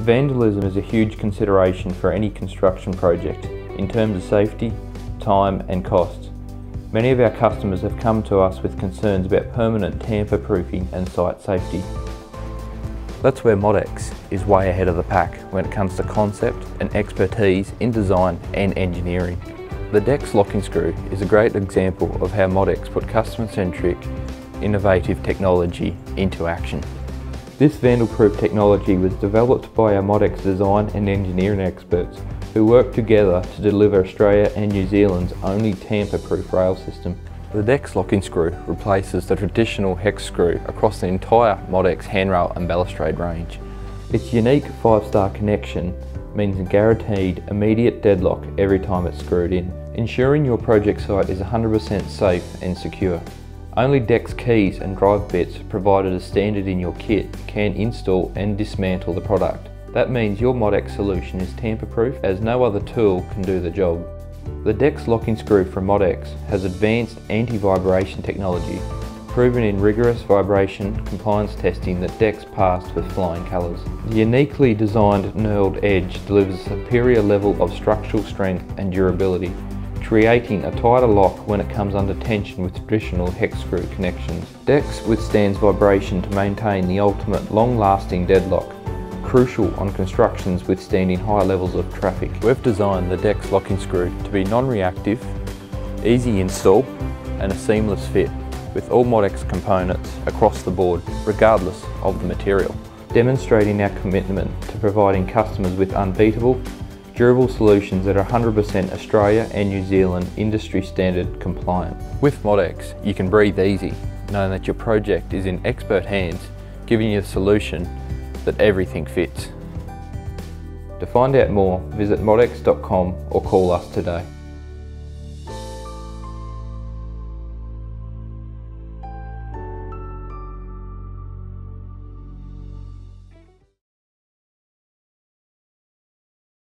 Vandalism is a huge consideration for any construction project in terms of safety, time and cost. Many of our customers have come to us with concerns about permanent tamper-proofing and site safety. That's where Moddex is way ahead of the pack when it comes to concept and expertise in design and engineering. The DEXX locking screw is a great example of how Moddex put customer-centric, innovative technology into action. This vandal-proof technology was developed by our Moddex design and engineering experts who work together to deliver Australia and New Zealand's only tamper-proof rail system. The DEXX locking screw replaces the traditional hex screw across the entire Moddex handrail and balustrade range. Its unique five-star connection means a guaranteed immediate deadlock every time it's screwed in, ensuring your project site is 100% safe and secure. Only DEXX keys and drive bits provided as standard in your kit can install and dismantle the product. That means your Moddex solution is tamper-proof as no other tool can do the job. The DEXX locking screw from Moddex has advanced anti-vibration technology, proven in rigorous vibration compliance testing that DEXX passed with flying colours. The uniquely designed knurled edge delivers a superior level of structural strength and durability, creating a tighter lock when it comes under tension with traditional hex screw connections. DEXX withstands vibration to maintain the ultimate long-lasting deadlock crucial on constructions withstanding high levels of traffic. We've designed the DEXX locking screw to be non-reactive, easy install and a seamless fit with all Moddex components across the board regardless of the material. Demonstrating our commitment to providing customers with unbeatable, durable solutions that are 100% Australia and New Zealand industry standard compliant. With Moddex, you can breathe easy, knowing that your project is in expert hands, giving you a solution that everything fits. To find out more, visit moddex.com or call us today.